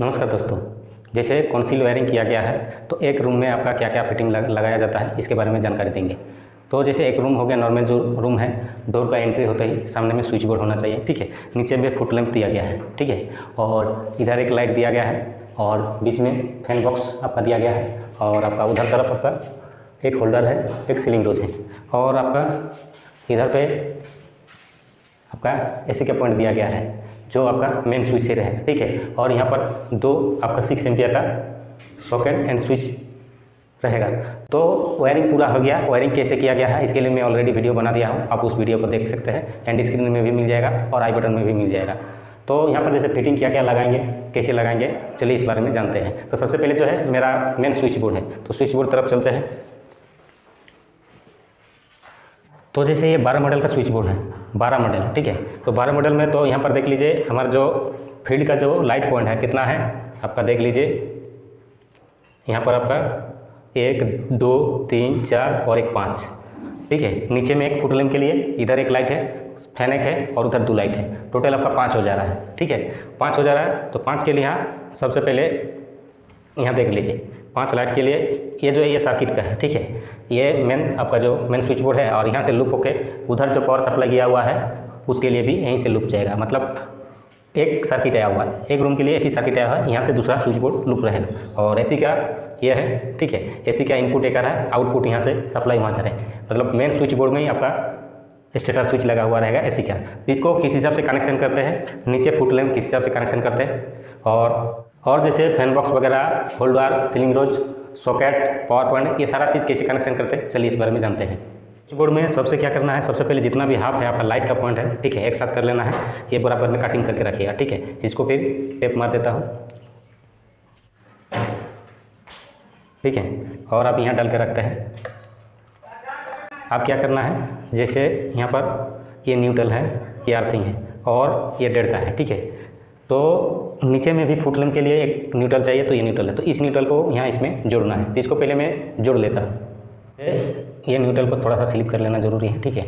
नमस्कार दोस्तों जैसे कौंसिल वायरिंग किया गया है तो एक रूम में आपका क्या क्या फिटिंग लग, लगाया जाता है इसके बारे में जानकारी देंगे। तो जैसे एक रूम हो गया नॉर्मल जो रूम है डोर का एंट्री होता ही सामने में स्विच बोर्ड होना चाहिए ठीक है? नीचे में फुट लैंप दिया गया है ठीक है? और इधर एक लाइट दिया गया है और बीच में फ़ैन बॉक्स आपका दिया गया है और आपका उधर तरफ़ आपका एक होल्डर है एक सीलिंग रोज है और आपका इधर पे आपका एसी का पॉइंट दिया गया है जो आपका मेन स्विच से रहेगा ठीक है? और यहाँ पर दो आपका सिक्स एम्पियर का सॉकेट एंड स्विच रहेगा। तो वायरिंग पूरा हो गया। वायरिंग कैसे किया गया है, इसके लिए मैं ऑलरेडी वीडियो बना दिया हूँ। आप उस वीडियो को देख सकते हैं। एंड स्क्रीन में भी मिल जाएगा और आई बटन में भी मिल जाएगा। तो यहाँ पर जैसे फिटिंग क्या क्या लगाएँगे, कैसे लगाएँगे, चलिए इस बारे में जानते हैं। तो सबसे पहले जो है, मेरा मेन स्विच बोर्ड है। तो स्विच बोर्ड तरफ़ चलते हैं। तो जैसे ये 12 मॉडल का स्विच बोर्ड है 12 मॉडल ठीक है? तो 12 मॉडल में तो यहाँ पर देख लीजिए, हमारा जो फ़ील्ड का जो लाइट पॉइंट है, कितना है? आपका देख लीजिए, यहाँ पर आपका एक, दो, तीन, चार और एक पाँच, ठीक है? नीचे में एक फुटलेम के लिए, इधर एक लाइट है फ़ैन एक है और उधर दो लाइट है। टोटल आपका पाँच हो जा रहा है, ठीक है? पाँच हो जा रहा है तो पाँच के लिए यहाँ सबसे पहले यहाँ देख लीजिए पाँच लाइट के लिए ये जो है ये सर्किट का है, ठीक है? ये मेन आपका जो मेन स्विच बोर्ड है और यहाँ से लुप होके उधर जो पावर सप्लाई किया हुआ है, उसके लिए भी यहीं से लुप जाएगा। मतलब एक सर्किट आया हुआ है, एक रूम के लिए एक ही सर्किट आया हुआ है, यहाँ से दूसरा स्विच बोर्ड लूप रहेगा। और एसी का ये है, ठीक है? एसी का इनपुट एक रहा है आउटपुट यहाँ से सप्लाई वहाँ जा मतलब मेन स्विच बोर्ड में ही आपका स्टेटर स्विच लगा हुआ रहेगा एसी का। इसको किस हिसाब से कनेक्शन करते हैं? नीचे फुट लेंथ किस हिसाब से कनेक्शन करते हैं? और और जैसे फ़ैन बॉक्स वगैरह holder ceiling rose socket power point ये सारा चीज़ कैसे कनेक्शन करते हैं? चलिए इस बारे में जानते हैं। बोर्ड में सबसे क्या करना है? सबसे पहले जितना भी हाफ़ है, आपका लाइट का पॉइंट है, ठीक है, एक साथ कर लेना है। ये बराबर में कटिंग करके रखिएगा, ठीक है? इसको फिर टेप मार देता हूँ। ठीक है? और आप यहाँ डाल के रखते हैं। आप क्या करना है? जैसे यहाँ पर ये न्यूट्रल है, ये अर्थिंग है, और ये डेढ़ का है, ठीक है? तो नीचे में भी फुटलम के लिए एक न्यूट्रल चाहिए तो ये न्यूट्रल है। तो इस न्यूट्रल को यहाँ इसमें जोड़ना है। तो इसको पहले मैं जोड़ लेता हूँ। ये न्यूट्रल को थोड़ा सा स्लिप कर लेना ज़रूरी है, ठीक है?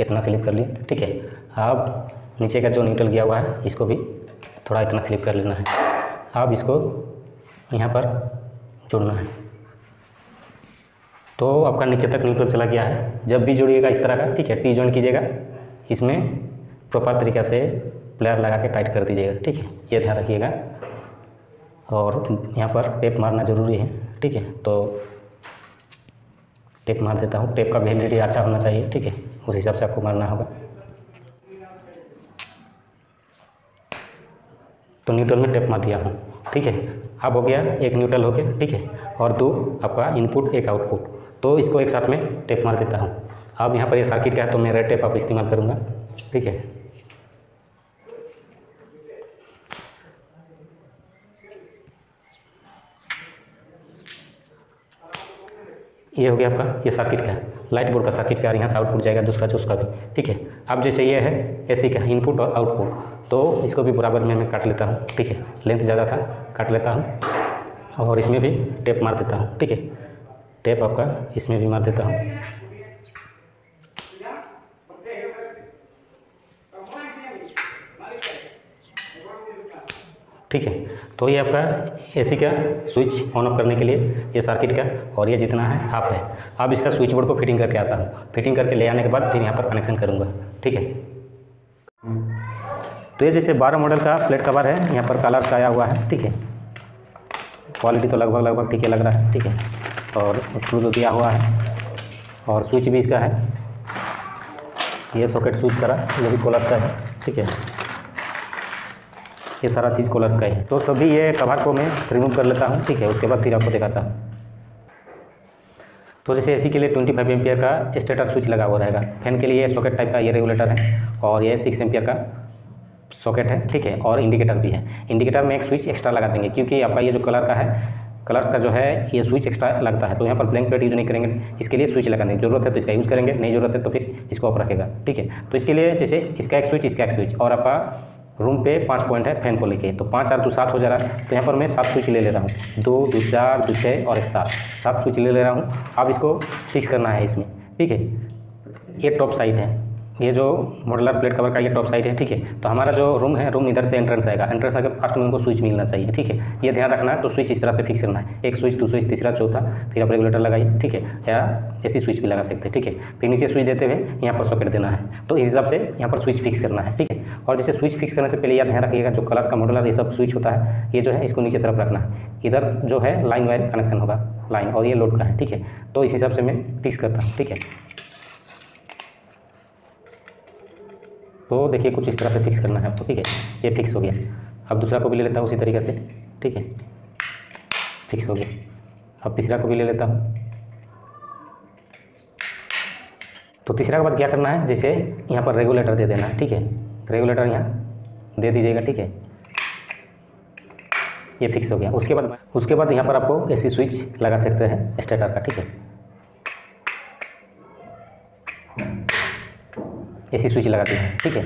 इतना स्लिप कर लिए ठीक है? अब नीचे का जो न्यूट्रल गया हुआ है, इसको भी थोड़ा इतना स्लिप कर लेना है। अब इसको यहाँ पर जोड़ना है। तो आपका नीचे तक न्यूट्रल चला गया है। जब भी जोड़िएगा इस तरह का, ठीक है? टी जॉइंट कीजिएगा। इसमें प्रॉपर तरीक़ा से प्लेयर लगा के टाइट कर दीजिएगा, ठीक है? ये ध्यान रखिएगा। और यहाँ पर टेप मारना ज़रूरी है, ठीक है? तो टेप मार देता हूँ। टेप का वैलिडिटी अच्छा होना चाहिए, ठीक है? उस हिसाब से आपको मारना होगा। तो न्यूट्रल में टेप मार दिया हूँ, ठीक है? अब हो गया एक न्यूट्रल हो गया ठीक है? और दो, आपका इनपुट, एक आउटपुट। तो इसको एक साथ में टेप मार देता हूँ। अब यहाँ पर ये यह सर्किट का है तो मैं रेड टेप आप इस्तेमाल करूँगा, ठीक है? ये हो गया आपका, ये सर्किट का लाइट बोर्ड का सर्किट का, और यहाँ से आउटपुट जाएगा, दूसरा जो उसका भी। ठीक है? अब जैसे ये है एसी का इनपुट और आउटपुट तो इसको भी बराबर में मैं काट लेता हूँ। ठीक है? लेंथ ज़्यादा था, काट लेता हूँ। और इसमें भी टेप मार देता हूँ। ठीक है? टेप आपका इसमें भी मार देता हूँ। ठीक है? तो ये आपका एसी का स्विच ऑन ऑफ़ करने के लिए ये सर्किट का और ये जितना है हाफ़ है। अब इसका स्विच बोर्ड को फिटिंग करके आता हूँ। फिटिंग करके ले आने के बाद फिर यहाँ पर कनेक्शन करूँगा। ठीक है? तो ये जैसे 12 मॉडल का प्लेट कवर है, यहाँ पर कलर का आया हुआ है। ठीक है? क्वालिटी तो लगभग लगभग ठीक है लग रहा है। ठीक है? और स्क्रू तो दिया हुआ है। और स्विच भी इसका है। ये सॉकेट स्विच सारा ये भी कोलर का है। ठीक है? ये सारा चीज़ कोलर्स का है। तो सभी ये कवर को मैं रिमूव कर लेता हूँ, ठीक है? उसके बाद फिर आपको दिखाता हूँ। तो जैसे एसी के लिए 25 फाइव का स्टेटर स्विच लगा हुआ रहेगा। फ़ैन के लिए सॉकेट टाइप का ये रेगुलेटर है और ये सिक्स एम्पियर का सॉकेट है, ठीक है? और इंडिकेटर भी है। इंडिकेटर में एक स्विच एक्स्ट्रा लगा देंगे, क्योंकि आपका ये जो कलर का है कलर्स का जो है, ये स्विच एक्स्ट्रा लगता है। तो यहाँ पर ब्लैंक प्लेट यूज़ नहीं करेंगे, इसके लिए स्विच लगाने की ज़रूरत है तो इसका यूज़ करेंगे, नहीं ज़रूरत है तो फिर इसको ऑफ़ रखेगा, ठीक है? तो इसके लिए जैसे इसका एक स्विच इसका एक स्विच और आपका रूम पे पाँच पॉइंट है फ़ैन को लेके। तो पाँच आर दो सात हो जा रहा है। तो यहाँ पर मैं सात स्विच ले ले रहा हूँ। दो दो चार, दो छः और एक सात। सात स्विच ले ले रहा हूँ। अब इसको फिक्स करना है इसमें। ठीक है? ये टॉप साइड है। ये जो मॉडलर प्लेट कवर का ये टॉप साइड है। ठीक है? तो हमारा जो रूम है रूम इधर से एंट्रेंस आएगा। एंट्रेंस आके फास्ट में उनको स्विच मिलना चाहिए। ठीक है? ये ध्यान रखना है। तो स्विच इस तरह से फिक्स करना है। एक स्विच दो स्विच तीसरा, चौथा। फिर आप रेगुलेटर लगाइए। ठीक है? या ऐसी स्विच भी लगा सकते हैं। ठीक है? फिर नीचे स्विच देते हुए यहाँ पर सॉकेट देना है। तो इस हिसाब से यहाँ पर स्विच फिक्स करना है। ठीक है? और जैसे स्विच फिक्स करने से पहले यह ध्यान रखिएगा, जो कलर्स का मॉडल है, ये सब स्विच होता है। ये जो है, इसको नीचे तरफ़ रखना। है इधर जो है लाइन वायर कनेक्शन होगा। लाइन और ये लोड का है, ठीक है? तो इस हिसाब से मैं फिक्स करता हूँ, ठीक है? तो देखिए, कुछ इस तरह से फिक्स करना है आपको, ठीक है? ये फिक्स हो गया। अब दूसरा को भी ले लेता हूँ उसी तरीके से, ठीक है? फिक्स हो गया। अब तीसरा को भी ले लेता हूँ। तो तीसरा के बाद क्या करना है? जैसे यहाँ पर रेगुलेटर दे देना है ठीक है? रेगुलेटर यहाँ, दे दीजिएगा, ठीक है? ये फिक्स हो गया। उसके बाद उसके बाद यहाँ पर आपको एसी स्विच लगा सकते हैं स्टेटर का, ठीक है? एसी स्विच लगा दिया ठीक है?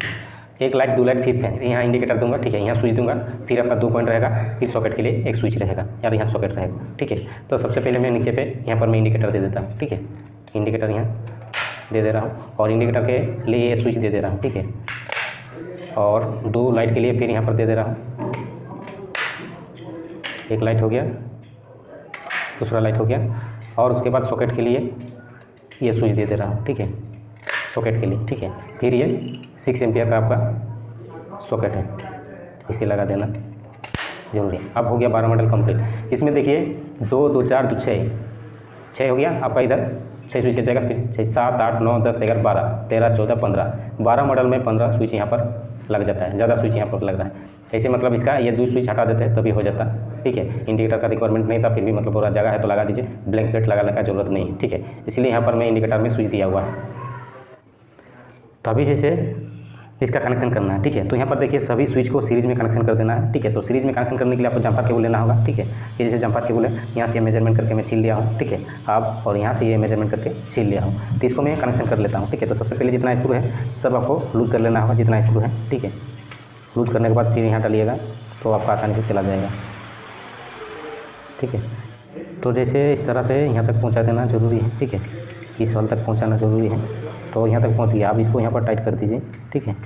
एक लाइट, दो लाइट, फिर फ़ैन यहाँ इंडिकेटर दूँगा, ठीक है? यहाँ स्विच दूँगा, फिर आपका दो पॉइंट रहेगा, फिर सॉकेट के लिए एक स्विच रहेगा या यहाँ सॉकेट रहेगा, ठीक है? तो सबसे पहले मैं नीचे पे, यहाँ पर मैं इंडिकेटर दे देता हूँ, ठीक है? इंडिकेटर यहाँ दे दे रहा हूँ, और इंडिकेटर के लिए ये स्विच दे दे रहा हूँ, ठीक है? और दो लाइट के लिए फिर यहाँ पर दे दे रहा हूँ। एक लाइट हो गया, दूसरा लाइट हो गया और उसके बाद सॉकेट के लिए ये स्विच दे दे रहा हूँ, ठीक है? सॉकेट के लिए, ठीक है? फिर ये सिक्स एम्पियर का आपका सॉकेट है, इसे लगा देना, ज़रूरी है। अब हो गया बारह मॉडल कंप्लीट इसमें देखिए, दो दो, चार, दो छः छः हो गया, आपका इधर छः स्विच की जगह फिर छः सात, आठ, नौ, दस, ग्यारह, बारह, तेरह, चौदह, पंद्रह। बारह मॉडल में पंद्रह स्विच यहाँ पर लग जाता है, ज़्यादा स्विच यहाँ पर लग रहा है। ऐसे मतलब इसका ये दो स्विच हटा देते हैं, तभी हो जाता। ठीक है, इंडिकेटर का रिक्वायरमेंट नहीं था, फिर भी मतलब पूरा जगह है तो लगा दीजिए ब्लैंक प्लेट लगाने का ज़रूरत नहीं ठीक है। इसलिए यहाँ पर मैं इंडिकेटर में स्विच दिया हुआ है। तो अभी जैसे इसका कनेक्शन करना है, ठीक है? तो यहाँ पर देखिए, सभी स्विच को सीरीज़ में कनेक्शन कर देना है, ठीक है? तो सीरीज़ में कनेक्शन करने के लिए आपको जंपर केबल लेना होगा, ठीक है? ये जैसे जंपर केबल है, यहाँ से मेज़रमेंट करके मैं छील लिया हूँ, ठीक है? आप और यहाँ से ये मेज़रमेंट करके छील लिया हूँ तो इसको मैं कनेक्शन कर लेता हूँ, ठीक है? तो सबसे पहले जितना स्क्रू है, सब आपको लूज़ कर लेना होगा, जितना स्क्रू है, ठीक है? लूज़ करने के बाद फिर यहाँ डालिएगा तो आपका आसानी से चला जाएगा, ठीक है? तो जैसे इस तरह से यहाँ तक पहुँचा देना ज़रूरी है, ठीक है? इस वाल तक पहुँचाना ज़रूरी है। तो यहाँ तक पहुँच गया। आप इसको यहाँ पर टाइट कर दीजिए, ठीक है?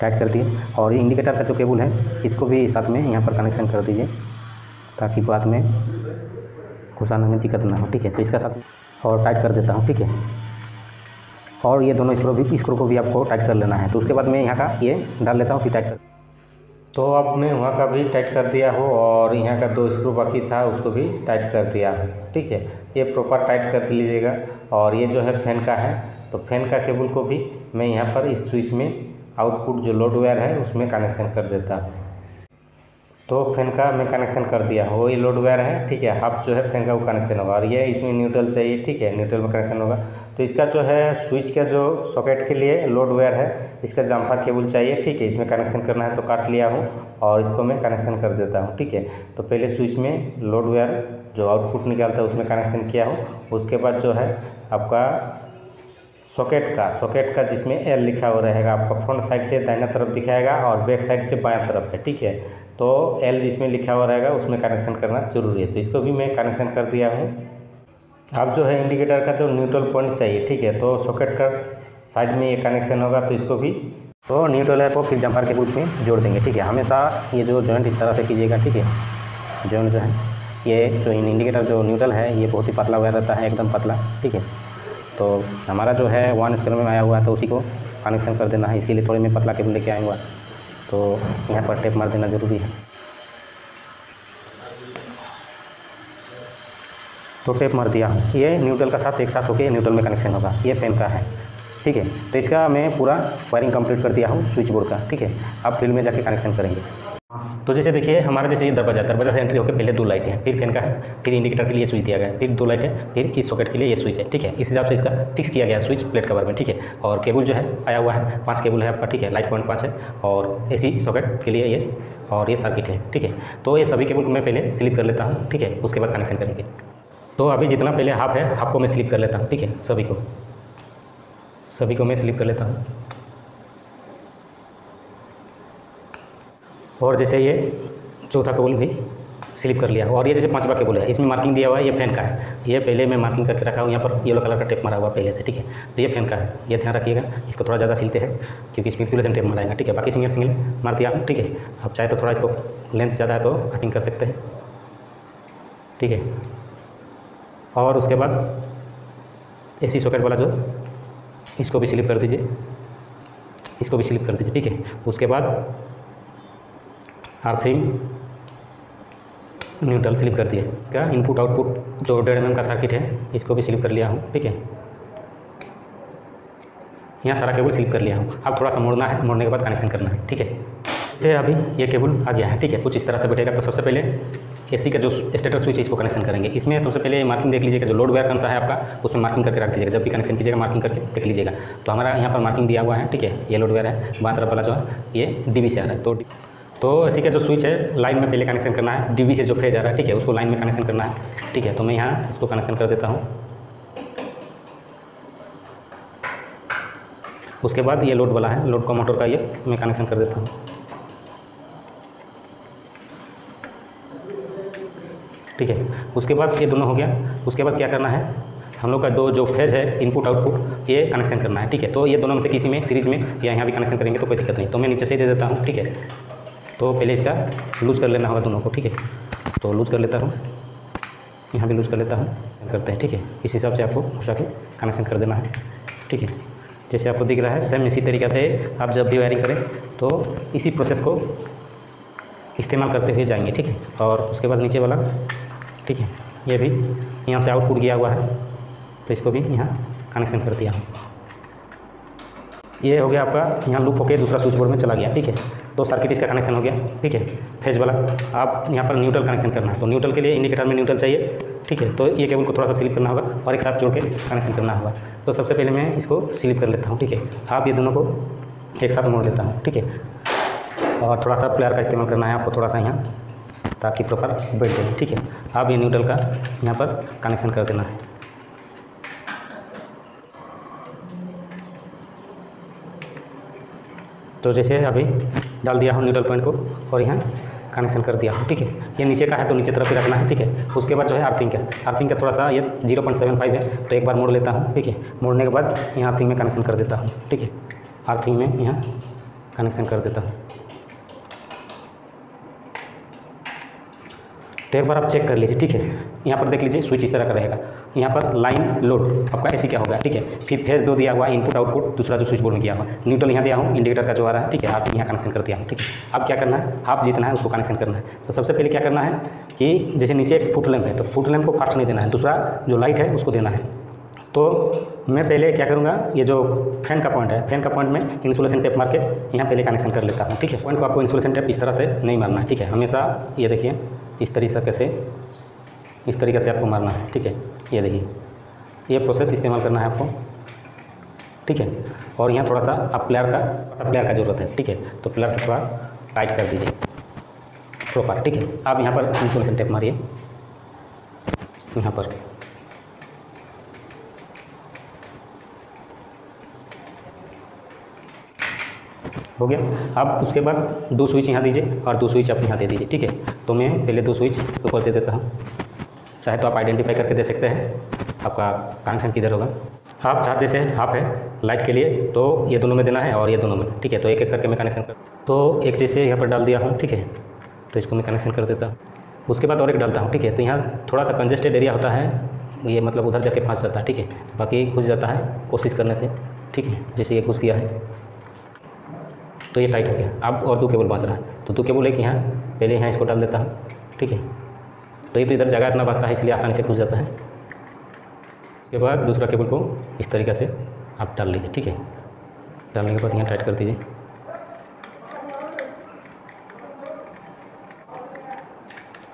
टाइट कर दिए। और इंडिकेटर का जो केबल है, इसको भी साथ में यहाँ पर कनेक्शन कर दीजिए, ताकि बाद में घुसाने में दिक्कत ना हो, ठीक है? तो इसका साथ और टाइट कर देता हूँ, ठीक है? और ये दोनों स्क्रू भी स्क्रू को भी आपको टाइट कर लेना है। तो उसके बाद मैं यहाँ का ये डाल लेता हूँ फिर टाइट कर तो मैं वहाँ का भी टाइट कर दिया हो और यहाँ का दो स्क्रू बाकी था उसको भी टाइट कर दिया ठीक है, ये प्रॉपर टाइट कर लीजिएगा। और ये जो है फ़ैन का है तो फ़ैन का केबल को भी मैं यहाँ पर इस स्विच में आउटपुट जो लोड वायर है उसमें कनेक्शन कर देता हूँ। तो फ़ैन का मैं कनेक्शन कर दिया। वो ये लोड वायर है, ठीक है? हाफ़ जो है फ़ैन का वो कनेक्शन होगा। और ये इसमें न्यूट्रल चाहिए, ठीक है? न्यूट्रल में कनेक्शन होगा। तो इसका जो है स्विच का जो सॉकेट के लिए लोड वायर है, इसका जम्फर केबल चाहिए, ठीक है? इसमें कनेक्शन करना है तो काट लिया हूँ और इसको मैं कनेक्शन कर देता हूँ, ठीक है? तो पहले स्विच में लोड वायर जो आउटपुट निकालता है, उसमें कनेक्शन किया हूँ। उसके बाद जो है, आपका सॉकेट का सॉकेट का जिसमें एल लिखा हुआ रहेगा, आपका फ्रंट साइड से दाहिना तरफ़ दिखाएगा और बैक साइड से बायां तरफ़ है, ठीक है? तो एल जिसमें लिखा हुआ रहेगा, उसमें कनेक्शन करना ज़रूरी है। तो इसको भी मैं कनेक्शन कर दिया हूँ। अब जो है इंडिकेटर का जो न्यूट्रल पॉइंट चाहिए, ठीक है? तो सॉकेट का साइड में ये कनेक्शन होगा तो इसको भी तो न्यूट्रल है को फिर जंपर के बुथ में जोड़ देंगे, ठीक है? हमेशा ये जो जॉइंट इस तरह से कीजिएगा, ठीक है? जॉइंट जो है, ये जो इंडिकेटर जो न्यूट्रल है, ये बहुत ही पतला हुआ रहता है, एकदम पतला, ठीक है? तो हमारा जो है वन स्क्वायर में आया हुआ है तो उसी को कनेक्शन कर देना है। इसके लिए थोड़ी मैं पतला केबल लेके आऊँगा तो यहाँ पर टेप मार देना ज़रूरी है। तो टेप मार दिया। ये न्यूट्रल का साथ एक साथ होकर न्यूट्रल में कनेक्शन होगा। ये फ़ैन का है। ठीक है? तो इसका मैं पूरा वायरिंग कंप्लीट कर दिया हूँ स्विच बोर्ड का। ठीक है? आप फ़ील्ड में जाके कनेक्शन करेंगे। तो जैसे देखिए, हमारा जैसे ये दरवाज़ा दरवाज़ा से एंट्री होकर पहले दो लाइटें हैं, फिर फ़ैन का है, फिर इंडिकेटर के लिए स्विच दिया गया फिर दो लाइट है, फिर इस सॉकेट के लिए ये स्विच है, ठीक है? इस हिसाब से इसका फिक्स किया गया स्विच प्लेट कवर में, ठीक है? और केबल जो है, आया हुआ है, पाँच केबल है आपका, ठीक है? लाइट पॉइंट पाँच है, और एसी सॉकेट के लिए ये, और ये सर्किट है, ठीक है? तो ये सभी केबल को मैं पहले स्लिप कर लेता हूँ, ठीक है? उसके बाद कनेक्शन करेंगे। तो अभी जितना पहले हाफ़ है हाफ़ को मैं स्लिप कर लेता हूँ, ठीक है? सभी को सभी को मैं स्लिप कर लेता हूँ। और जैसे ये चौथा केबल भी स्लिप कर लिया और ये जैसे पांचवा केबल है, इसमें मार्किंग दिया हुआ है, ये फ़ैन का है। ये पहले मैं मार्किंग करके रखा हूँ यहाँ पर येलो कलर का टेप मारा हुआ पहले से, ठीक है? तो ये फ़ैन का है, ये ध्यान रखिएगा, इसको थोड़ा ज़्यादा सिलते हैं, क्योंकि इसमें इंसुलेशन टेप माराएगा, ठीक है? बाकी सिंगल सिंगल मार दिया, ठीक है? अब चाहे तो थोड़ा इसको लेंथ ज़्यादा है तो कटिंग कर सकते हैं, ठीक है? और उसके बाद एसी सॉकेट वाला जो, इसको भी स्लिप कर दीजिए, इसको भी स्लिप कर दीजिए, ठीक है? उसके बाद अर्थिंग न्यूट्रल स्लिप कर दिए इसका इनपुट आउटपुट जो डेढ़ एम का सर्किट है, इसको भी स्लिप कर लिया हूँ, ठीक है? यहाँ सारा केबल स्लिप कर लिया हूँ। अब थोड़ा सा मोड़ना है, मोड़ने के बाद कनेक्शन करना है, ठीक है? जैसे अभी ये केबल आ गया है, ठीक है? कुछ इस तरह से बैठेगा तो सबसे पहले एसी का जो स्टेटस स्विच है, इसको कनेक्शन करेंगे। इसमें सबसे पहले मार्किंग देख लीजिएगा, जो लोड वेयर कौन सा है आपका, उसमें मार्किंग करके रख दीजिएगा। जब भी कनेक्शन कीजिएगा मार्किंग करके देख लीजिएगा। तो हमारा यहाँ पर मार्किंग दिया हुआ है, ठीक है? ये लोड वेयर है तरफ़ वाला जो है, ये डी से आ रहा है तो तो इसी का जो स्विच है लाइन में पहले कनेक्शन करना है डीवी से जो फ़ेज़ आ रहा है, ठीक है, उसको लाइन में कनेक्शन करना है, ठीक है तो मैं यहाँ इसको कनेक्शन कर देता हूँ। उसके बाद ये लोड वाला है लोड का मोटर का ये मैं कनेक्शन कर देता हूँ। ठीक है, उसके बाद ये दोनों हो गया, उसके बाद क्या करना है, हम लोग का दो जो फ़ेज़ है इनपुट आउटपुट ये कनेक्शन करना है, ठीक है तो ये दोनों में से किसी में सीरीज़ में, या यहाँ भी कनेक्शन करेंगे तो कोई दिक्कत नहीं तो मैं नीचे से ही दे देता हूँ, ठीक है। तो पहले इसका लूज कर लेना होगा दोनों को, ठीक है? तो लूज कर लेता हूँ। यहाँ भी लूज कर लेता हूँ। करते हैं, ठीक है? इस हिसाब से आपको घुसा के कनेक्शन कर देना है, ठीक है? जैसे आपको दिख रहा है सेम इसी तरीक़े से आप जब भी वायरिंग करें तो इसी प्रोसेस को इस्तेमाल करते हुए जाएँगे, ठीक है? और उसके बाद नीचे वाला, ठीक है? ये भी यहाँ से आउटपुट गया हुआ है तो इसको भी यहाँ कनेक्शन कर दिया हूँ। ये हो गया आपका, यहाँ लूप होकर दूसरा स्विच बोर्ड में चला गया, ठीक है? तो सर्किट इसका कनेक्शन हो गया। ठीक है? फ़ेज़ वाला। आप यहाँ पर न्यूट्रल कनेक्शन करना है। तो न्यूट्रल के लिए इंडिकेटर में न्यूट्रल चाहिए। ठीक है? तो ये केबल को थोड़ा सा स्लिप करना होगा और एक साथ जोड़ के कनेक्शन करना होगा। तो सबसे पहले मैं इसको स्लिप कर लेता हूँ। ठीक है? आप ये दोनों को एक साथ मोड़ लेता हूँ। ठीक है? और थोड़ा सा प्लेयर का इस्तेमाल करना है आपको थोड़ा सा यहाँ, ताकि प्रॉपर बैठ जाए। ठीक है? आप ये न्यूट्रल का यहाँ पर कनेक्शन कर देना है। तो जैसे अभी डाल दिया हूँ न्यूट्रल पॉइंट को और यहाँ कनेक्शन कर दिया हूँ, ठीक है? ये नीचे का है तो नीचे तरफ़ ही रखना है, ठीक है? उसके बाद जो है अर्थिंग का। अर्थिंग का थोड़ा सा ये ज़ीरो पॉइंट सेवन फाइव है तो एक बार मोड़ लेता हूँ, ठीक है? मोड़ने के बाद यहाँ अर्थिंग में कनेक्शन कर देता हूँ, ठीक है? अर्थिंग में यहाँ कनेक्शन कर देता हूँ। तो एक बार आप चेक कर लीजिए, ठीक है? यहाँ पर देख लीजिए स्विच इस तरह का रहेगा। यहाँ पर लाइन लोड आपका ऐसी क्या होगा, ठीक है? फिर फ़ेज़ दो दिया हुआ इनपुट आउटपुट दूसरा जो स्विच बोर्ड में किया हुआ। न्यूट्रल यहाँ दिया हूँ इंडिकेटर का जो आ रहा है, ठीक है? आप यहाँ कनेक्शन कर दिया हूँ, ठीक है? अब क्या करना है? आप जितना है उसको कनेक्शन करना है। तो सबसे पहले क्या करना है कि जैसे नीचे फुट लैम्प है तो फुट लैम्प को फास्ट नहीं देना है, दूसरा जो लाइट है उसको देना है। तो मैं पहले क्या करूँगा, ये जो फ़ैन का पॉइंट है फ़ैन का पॉइंट में इंसुलेशन टेप मार के यहाँ पहले कनेक्शन कर लेता हूँ, ठीक है? पॉइंट को आपको इंसुलेशन टेप इस तरह से नहीं मारना है, ठीक है? हमेशा ये देखिए, इस तरीके से इस तरीके से आपको मारना है, ठीक है? ये देखिए, ये प्रोसेस इस्तेमाल करना है आपको, ठीक है? और यहाँ थोड़ा सा आप प्लेयर का सा प्लेयर का ज़रूरत है, ठीक है? तो प्लेयर से थोड़ा टाइट कर दीजिए प्रॉपर ठीक है? आप यहाँ पर इंसुलेशन टेप मारिए, यहाँ पर। हो गया? अब उसके बाद दो स्विच यहाँ दीजिए और दो स्विच आप यहाँ दे दीजिए, ठीक है? तो मैं पहले दो स्विच ऊपर दे देता हूँ। चाहे तो आप आइडेंटिफाई करके दे सकते हैं। आपका कनेक्शन किधर होगा? हाफ़ चार्ज जैसे हाफ़ है लाइट के लिए। तो ये दोनों में देना है और ये दोनों में। ठीक है तो एक एक करके मैं कनेक्शन कर तो एक जैसे यहाँ पर डाल दिया हूँ, ठीक है। तो इसको मैं कनेक्शन कर देता हूँ। उसके बाद और एक डालता हूँ, ठीक है। तो यहाँ थोड़ा सा कंजेस्टेड एरिया होता है। ये मतलब उधर जाके फंस जाता है, ठीक है। बाकी घुस जाता है कोशिश करने से, ठीक है। जैसे ये घुस गया है। तो ये टाइट हो गया। अब और दो केबल बच रहा है। तो दो केबल एक यहाँ, पहले यहाँ इसको डाल देता हूँ, ठीक है। तो ये तो इधर जगह इतना बचता है, इसलिए आसानी से घुस जाता है। उसके बाद दूसरा केबल को इस तरीके से आप डाल लीजिए, ठीक है? डालने के बाद यहाँ टाइट कर दीजिए।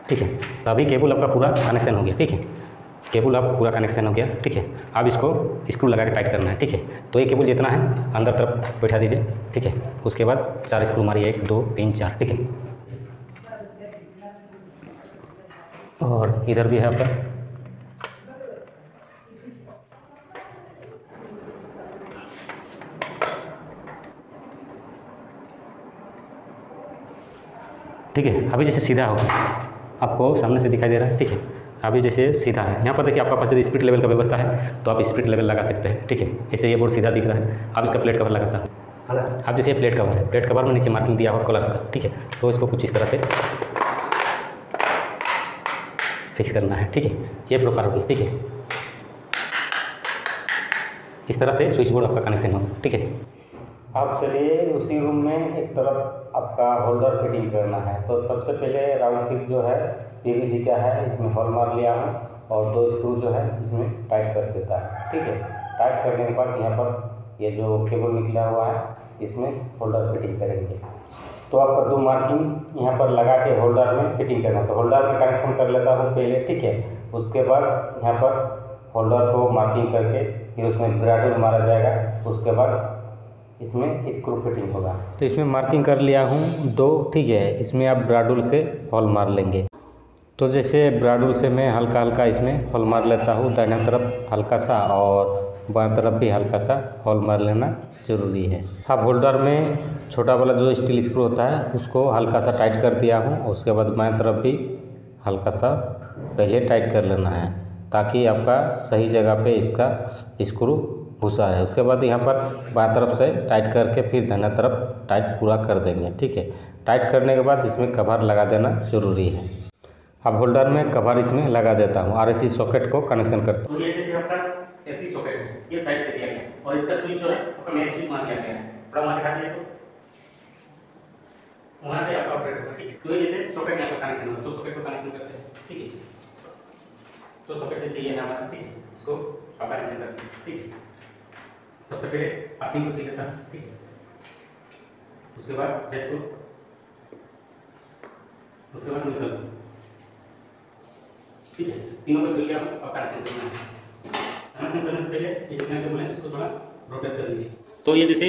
ठीक है तो अभी केबल आपका पूरा कनेक्शन हो गया, ठीक है? केबल आप पूरा कनेक्शन हो गया, ठीक है? अब इसको स्क्रू लगा के टाइट करना है, ठीक है? तो ये केबल जितना है, अंदर तरफ़ बैठा दीजिए, ठीक है? उसके बाद चार स्क्रू मारिए, एक, दो, तीन, चार, ठीक है और इधर भी है आपका ठीक है अभी जैसे सीधा होगा। आपको सामने से दिखाई दे रहा है ठीक है। अभी जैसे सीधा है। यहाँ पर देखिए आपका पास यदि स्पीड लेवल का व्यवस्था है तो आप स्पीड लेवल लगा सकते हैं ठीक है। ऐसे ये बोर्ड सीधा दिख रहा है। आप इसका प्लेट कवर लगाता हूँ। अब जैसे प्लेट कवर है प्लेट कवर में नीचे मार्किंग दिया हुआ कलर्स का ठीक है। तो इसको कुछ इस तरह से फिक्स करना है, ठीक है? ये प्रॉपर होगी, ठीक है? इस तरह से स्विच बोर्ड आपका कनेक्शन होगा, ठीक है? अब चलिए उसी रूम में एक तरफ़ आपका होल्डर फिटिंग करना है। तो सबसे पहले राउंड सीट जो है पीवीसी का है, इसमें हॉल मार लिया हूँ और दो स्क्रू जो है, इसमें टाइट कर देता है, ठीक है? टाइट करने के बाद यहाँ पर ये जो केबल निकला हुआ है, इसमें होल्डर फिटिंग करेंगे। तो आपका दो मार्किंग यहाँ पर लगा के होल्डर में फिटिंग करना तो होल्डर में कनेक्शन कर लेता हूँ पहले, ठीक है? उसके बाद यहाँ पर होल्डर को मार्किंग करके फिर उसमें ब्राडल मारा जाएगा। उसके बाद इसमें स्क्रू फिटिंग होगा। तो इसमें मार्किंग कर लिया हूँ दो, ठीक है? इसमें आप ब्राडुल से हॉल मार लेंगे। तो जैसे ब्राडुल से मैं हल्का हल्का इसमें हॉल मार लेता हूँ, दाहिने तरफ़ हल्का सा और बाएँ तरफ़ भी हल्का सा हॉल मार लेना ज़रूरी है। अब होल्डर में छोटा वाला जो स्टील स्क्रू होता है, उसको हल्का सा टाइट कर दिया हूँ। उसके बाद बाएँ तरफ़ भी हल्का सा पहले टाइट कर लेना है, ताकि आपका सही जगह पे इसका स्क्रू घुसा है उसके बाद यहाँ पर बाएँ तरफ़ से टाइट करके फिर दाहिना तरफ़ टाइट पूरा कर देंगे, ठीक है? टाइट करने के बाद इसमें कवर लगा देना ज़रूरी है। अब होल्डर में कवर इसमें लगा देता हूँ, आर सॉकेट को कनेक्शन करता हूँ। सॉकेट ये साइड पे दिया गया और इसका स्विच जो है, आपका मेन स्विच वहाँ दिया गया है। थोड़ा दीजिए तो वहाँ से आपका ऑपरेट होगा, ठीक है। तो जैसे सॉकेट यहाँ पर कनेक्शन होगा तो सॉकेट को कनेक्शन करते हैं, ठीक है। तो सॉकेट जैसे ये है हमारा ठीक है, इसको आप कनेक्शन करते हैं, ठीक है। सबसे पहले पार्किंग को सीख लेता ठीक है। उसके बाद बेस को, उसके बाद न्यूट्रल ठीक है, तीनों को चल गया और कनेक्शन करना है। कनेक्शन करने से पहले ये जितना केबल है इसको थोड़ा रोटेट कर लीजिए। तो ये जैसे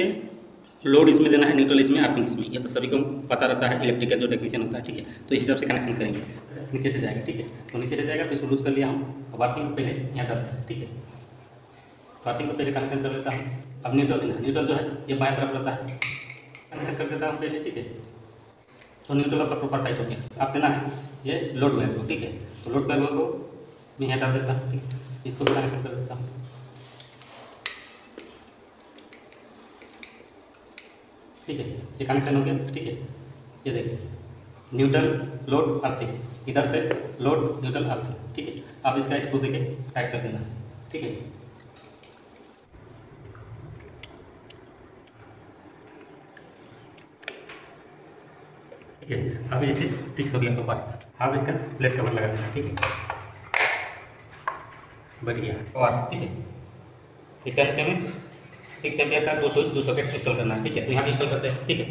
लोड इसमें देना है, न्यूट्रल इसमें अर्थिंग इसमें। ये तो सभी को पता रहता है, इलेक्ट्रिक का जो टेक्नीशियन होता है, ठीक है? तो इस हिसाब से कनेक्शन करेंगे। नीचे से जाएगा, ठीक है? तो नीचे से जाएगा तो इसको लूज कर लिया हूँ अब अर्थिंग को पहले यहाँ करते हैं, ठीक है? तो अर्थिंग को पहले कनेक्शन कर लेता हूँ। अब न्यूट्रल देना न्यूट्रल जो है, ये बाएँ तरफ़ रहता है। कनेक्शन कर देता हूँ पहले, ठीक है? तो न्यूट्रल आपका प्रॉपर टाइट हो गया। अब देना है ये लोड वायर को ठीक है? तो लोड वायर को मैं यहाँ डाल देता हूँ, ठीक है? इसको भी कनेक्शन कर देता हूँ। ठीक है? ये कनेक्शन हो गया ठीक है? ये देखिए न्यूट्रल लोड अर्थिंग इधर से लोड न्यूट्रल अर्थिंग ठीक है? अब इसका स्क्रू देके टाइट कर देना, ठीक है? ठीक है? अब जैसे फिक्स हो गया प्रॉपर अब इसका प्लेट कवर लगा देना, ठीक है? बढ़िया, और, ठीक है? इसका नीचे में सिक्स एम्पियर का दो स्विच दो सॉकेट इंस्टॉल करना है, ठीक है? तो यहाँ पे इंस्टॉल करते हैं, ठीक है?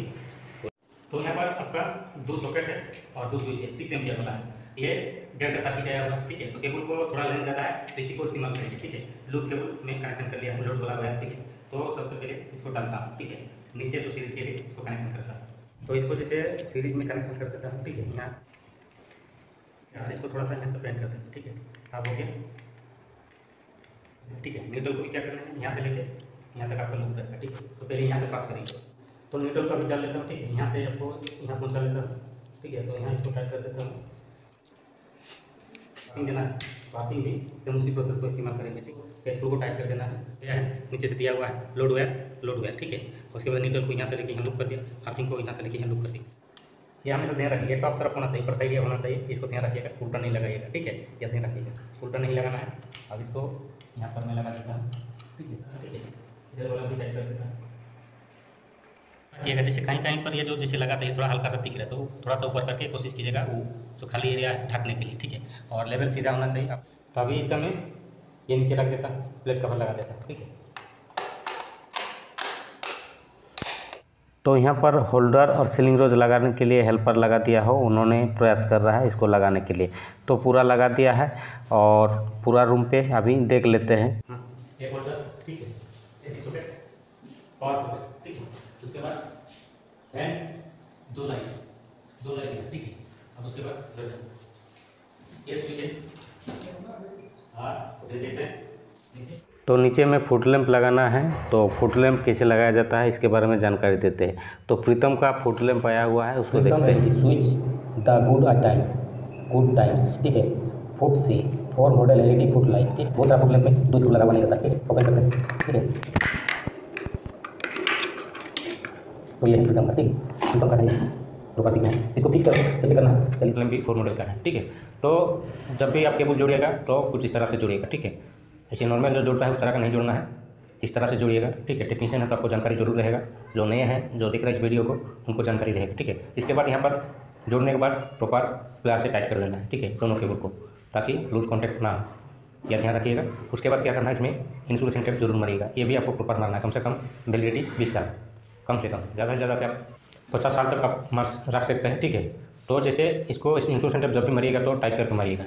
तो यहाँ पर आपका दो सॉकेट है और दो स्विच है सिक्स एम्पियर वाला। है ये डेढ़ का सर्किट आया हुआ, ठीक है? तो केबल को थोड़ा लेंथ ज़्यादा है तो इसी को इस्तेमाल करेंगे, ठीक है? लूप केबल में कनेक्शन कर लिया हम लोड वाला हुआ है, ठीक है? तो सबसे पहले इसको डालता हूँ, ठीक है? नीचे तो सीरीज़ के लिए इसको कनेक्शन करता हूँ। तो इसको जैसे सीरीज़ में कनेक्शन कर देता हूँ, ठीक है? यहाँ। यहाँ इसको थोड़ा सा यहाँ से पेंट करते हैं ठीक है? अब हो गया। ठीक है? न्यूट्रल को क्या करना है? यहाँ से लेके यहाँ तक आपका लूप रहेगा ठीक तो पहले यहाँ से पास करेंगे। तो न्यूट्रल का भी डाल लेता हूँ, ठीक है? यहाँ से आपको, यहाँ पहुँचा लेता हूँ, ठीक है? तो यहाँ इसको टाइट कर देता हूँ। पार्किंग देना पार्किंग भी सेम उसी प्रोसेस को इस्तेमाल करेंगे, ठीक है? स्क्रू को टाइट कर देना। है क्या नीचे से दिया हुआ है लोड वेयर लोड वेयर ठीक है? उसके बाद न्यूट्रल को यहाँ से लेके यहाँ लुक कर दिया पार्किंग को यहाँ से लेके यहाँ लुक कर दिया। ये हमेशा ध्यान रखिए टॉप तरफ़ होना चाहिए पर साइड होना चाहिए, इसको ध्यान रखिएगा, उल्टा नहीं लगाइएगा, ठीक है? ये ध्यान रखिएगा, उल्टा नहीं लगाना है। अब इसको यहाँ पर मैं लगा देता हूँ, ठीक है? ठीक है? इधर वाला भी टाइट कर देता हूँ जैसे कहीं कहीं पर ये जो जैसे लगाता है थोड़ा हल्का सा दिख रहा है तो थोड़ा सा ऊपर करके कोशिश कीजिएगा वो जो खाली एरिया है ढकने के लिए ठीक है? और लेवल सीधा होना चाहिए। आप तो अभी इसका मैं ये नीचे रख देता हूँ प्लेट कवर लगा देता हूँ ठीक है? तो यहाँ पर होल्डर और सीलिंग रोज लगाने के लिए हेल्पर लगा दिया हो उन्होंने प्रयास कर रहा है इसको लगाने के लिए। तो पूरा लगा दिया है और पूरा रूम पे अभी देख लेते हैं। एक होल्डर ठीक है? पावर सॉकेट ठीक है? उसके बाद फ़ैन दो लाइट दो लाइट ठीक है? अब उसके बाद गर्दन ये स्विच है हाँ. जैसे नीचे तो नीचे में फुट लैंप लगाना है तो फुट लैंप कैसे लगाया जाता है इसके बारे में जानकारी देते हैं। तो प्रीतम का फुट लैंप आया हुआ है उसको देखते हैं। Switch the good a time good times ठीक है? Foot C four model LED foot light ठीक? बहुत सारा फुट लैंप में दो स्क्रू लगा हुआ नहीं रहता ठीक है? ओपन करते हैं ठीक है? तो ये है फ्रीडम ठीक? है फ्रीडम का है प्रॉपर्टी का इसको फिक्स करो कैसे करना है, चलिए। भी फोर मॉडल का है, ठीक है? तो जब भी आप केबल जोड़िएगा तो कुछ इस तरह से जोड़िएगा, ठीक है? ऐसे नॉर्मल जो जोड़ता है, उस तरह का नहीं जोड़ना है। इस तरह से जोड़िएगा, ठीक है? टेक्नीशियन है तो आपको जानकारी ज़रूर रहेगा। जो नए हैं, जो देख रहे हैं इस वीडियो को, उनको जानकारी रहेगा, ठीक है? इसके बाद यहाँ पर जोड़ने के बाद प्रॉपर प्यार से टाइट कर देना है, ठीक है? दोनों केबल को, ताकि लूज कॉन्टैक्ट ना हो। यह ध्यान रखिएगा। उसके बाद क्या करना है, इसमें इंसुलेशन टेप ज़रूर मारिएगा। ये भी आपको प्रॉपर मारना है, कम से कम वैलिडिटी बीस साल। कम से कम, ज़्यादा से ज़्यादा से आप पचास साल तक आप मार रख सकते हैं, ठीक है? तो जैसे इसको, इस इंसुलेशन टेप जब भी मरिएगा तो टाइप करके मारिएगा,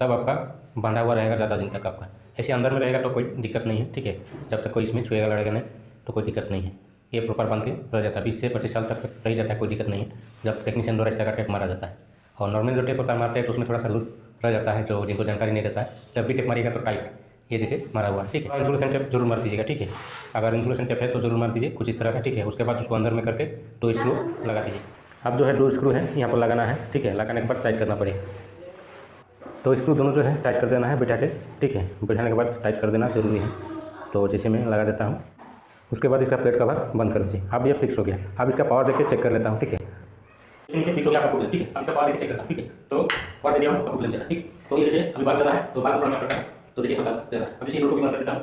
तब आपका बांधा हुआ रहेगा ज़्यादा दिन तक आपका। ऐसे अंदर में रहेगा तो कोई दिक्कत नहीं है, ठीक है? जब तक कोई इसमें छुएगा लड़ेगा नहीं तो कोई दिक्कत नहीं है। ये प्रॉपर बाँध के रह जाता है। बीस से पच्चीस साल तक रह जाता है, कोई दिक्कत नहीं है। जब टेक्नीशियन द्वारा इस तरह का टेप मारा जाता है। और नॉर्मल जो टेप होता मारते हैं तो उसमें थोड़ा सा लूज रह जाता है, जो जिनको जानकारी नहीं रहता है। जब भी टेप मारिएगा तो टाइट ये जैसे मारा हुआ ठीक है? इंसुलेशन टेप ज़रूर मार दीजिएगा, ठीक है? अगर इंसुलेशन टेप है तो ज़रूर मार दीजिए, कुछ इस तरह का, ठीक है? उसके बाद उसको अंदर में करके दो स्क्रू लगा दीजिए। अब जो है दो स्क्रू है, यहाँ पर लगाना है, ठीक है? लगाने के बाद टाइट करना पड़ेगा। तो स्क्रू दोनों जो है टाइट कर देना है बैठा के, ठीक है? बैठाने के बाद टाइट कर देना ज़रूरी है। तो जैसे मैं लगा देता हूँ, उसके बाद इसका प्लेट कवर बंद कर दीजिए। अब ये फिक्स हो गया। अब इसका पावर देख के चेक कर लेता हूँ, ठीक है? ठीक है पावर चेक करता हूँ, ठीक है? तो पावर ठीक? तो ये जैसे अभी बात चला है तो बात करना पड़ता है तो देखिए है अब इसे लोगों को बंद कर देता हूँ,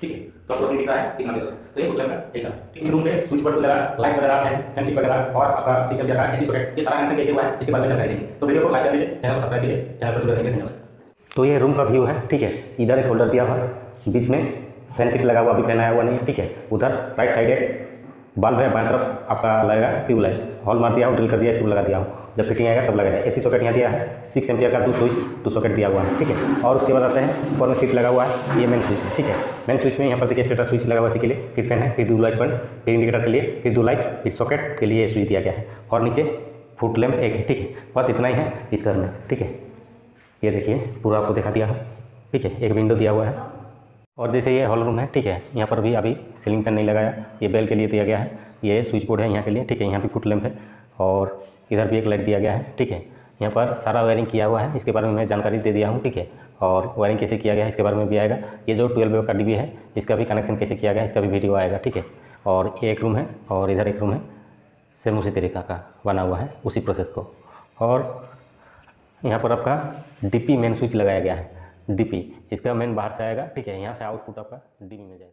ठीक है तो आपको दिख रहा है कितना चल तो ये का एक ठीक रूम में स्विच बोर्ड वगैरह लाइट वगैरह है फैंसी वगैरह, और आपका सिक्स का एसी सॉकेट ये सारा कनेक्शन कैसे हुआ है, इसके बारे में जानकारी देंगे तो वीडियो को लाइक कर दीजिए चैनल को सब्सक्राइब कीजिए चैनल पर जुड़े रहेंगे, धन्यवाद। तो ये रूम का व्यू है, ठीक है, इधर एक होल्डर दिया हुआ है, बीच में फ़ैन सीट लगा हुआ, अभी पहनाया हुआ नहीं है, ठीक है, उधर राइट साइड एक बल्ब है बाएँ तरफ़, आपका लगेगा ट्यूब लाइट हॉल मार दिया हूँ ड्रिल कर दिया, इसको लगा दिया हूँ जब फिटिंग आएगा तब लगेगा एसी सॉकेट यहाँ दिया है। सिक्स एम्पियर का दो स्विच दो सॉकेट दिया हुआ है, ठीक है? और उसके बाद आते हैं में सीट लगा हुआ है, ये मेन स्विच है ठीक है? मेन स्विच में यहाँ पर देखिए स्टेटर स्विच लगा हुआ है के लिए। फिर फ़ैन है, फिर दो लाइट पॉइंट फिर इंडिकेटर के लिए, फिर दो लाइट फिर सॉकेट के लिए स्विच दिया गया है। और नीचे फुट लैम्प एक ठीक है? बस इतना ही है इस घर में, ठीक है? ये देखिए, पूरा आपको दिखा दिया है, ठीक है? एक विंडो दिया हुआ है। और जैसे ये हॉल रूम है, ठीक है? यहाँ पर भी अभी सीलिंग फ़ैन नहीं लगाया, ये बेल के लिए दिया गया है। ये स्विच बोर्ड है यहाँ के लिए, ठीक है? यहाँ भी फुट लैम्प है। और इधर भी एक लाइट दिया गया है, ठीक है? यहाँ पर सारा वायरिंग किया हुआ है, इसके बारे में मैं जानकारी दे दिया हूँ, ठीक है? और वायरिंग कैसे किया गया है, इसके बारे में भी आएगा। ये जो ट्वेल्व का डी है, इसका भी कनेक्शन कैसे किया गया इसका भी वीडियो आएगा, ठीक है? और एक रूम है, और इधर एक रूम है, सेम उसी तरीका का बना हुआ है, उसी प्रोसेस को। और यहाँ पर आपका डीपी मेन स्विच लगाया गया है, डीपी। इसका मेन बाहर से आएगा, ठीक है? यहाँ से आउटपुट आपका डीपी में जाएगा।